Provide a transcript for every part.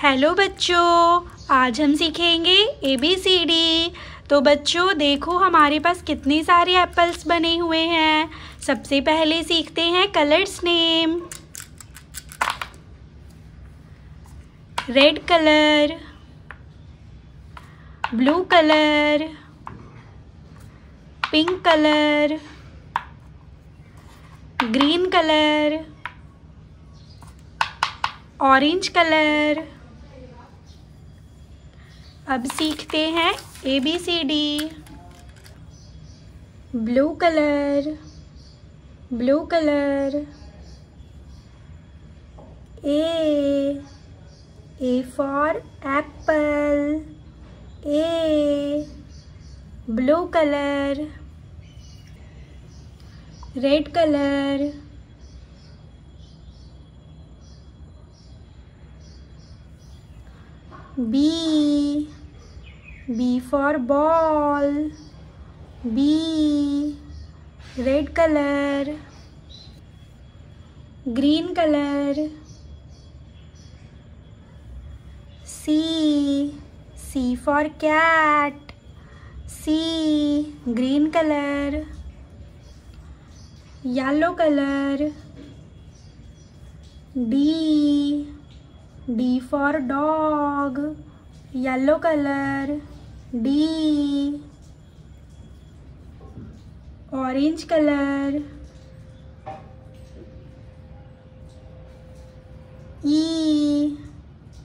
Hello बच्चों। आज हम सीखेंगे ए बी सी डी तो बच्चों, देखो हमारे पास कितने सारे एप्पल्स बने हुए हैं। सबसे पहले सीखते हैं colours name red colour blue colour pink colour green colour orange colour अब सीखते हैं A B C D blue colour blue colour A A for apple A blue colour red colour B B for ball. B. Red color. Green color. C. C for cat. C. Green color. Yellow color. D. D for dog. Yellow color. D orange color E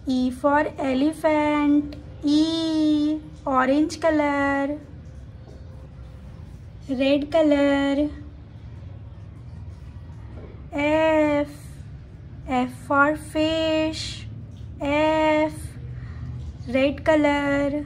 E for elephant E orange color red color F F for fish F red color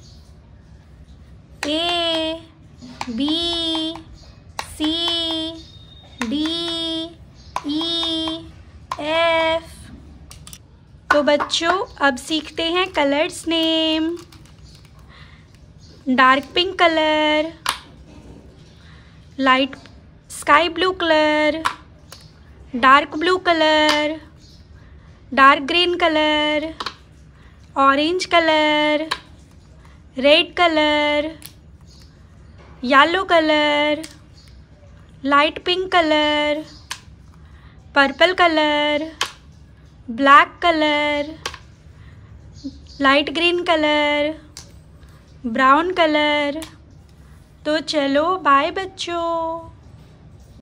B C D E F तो बच्चों, अब सीखते हैं colours name dark pink colour light sky blue colour dark blue colour dark green colour orange colour red colour yellow colour light pink colour purple colour black colour light green colour brown colour तो चलो bye बच्चों।